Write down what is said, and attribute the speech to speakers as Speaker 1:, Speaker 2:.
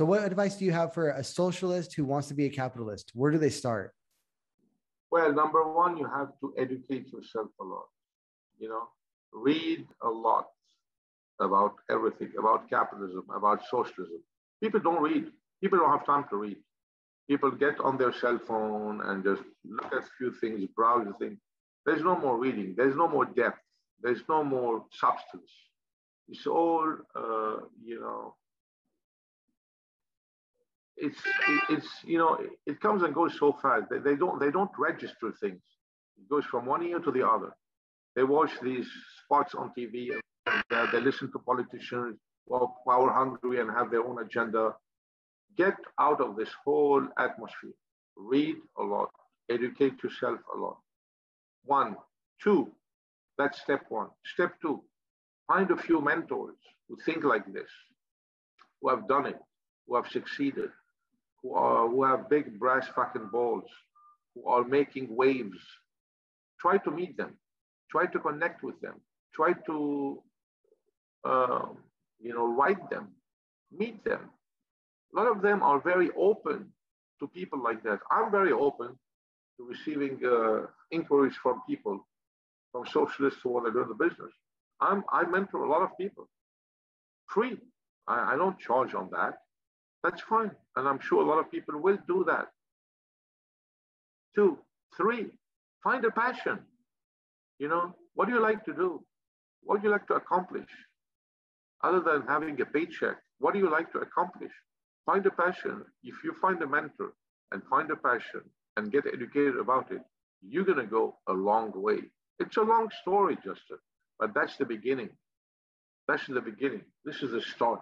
Speaker 1: So, what advice do you have for a socialist who wants to be a capitalist? Where do they start?
Speaker 2: Well, number one, you have to educate yourself a lot. You know, read a lot about everything, about capitalism, about socialism. People don't read. People don't have time to read. People get on their cell phone and just look at a few things, browse things. There's no more reading. There's no more depth. There's no more substance. It's all, uh, you know, it's it's you know it comes and goes so fast. They, they don't they don't register things. It goes from one ear to the other. They watch these spots on TV and uh, they listen to politicians who are power hungry and have their own agenda. Get out of this whole atmosphere. Read a lot. Educate yourself a lot. One, two. That's step one. Step two. Find a few mentors who think like this, who have done it, who have succeeded, who, are, who have big brass fucking balls, who are making waves. Try to meet them. Try to connect with them. Try to, uh, you know, write them, meet them. A lot of them are very open to people like that. I'm very open to receiving uh, inquiries from people, from socialists who want to do the business. I'm, I mentor a lot of people, free. I, I don't charge on that. That's fine. And I'm sure a lot of people will do that. Two, three, find a passion. You know, what do you like to do? What do you like to accomplish? Other than having a paycheck, what do you like to accomplish? Find a passion. If you find a mentor and find a passion and get educated about it, you're going to go a long way. It's a long story, Justin, but that's the beginning. That's the beginning. This is the start.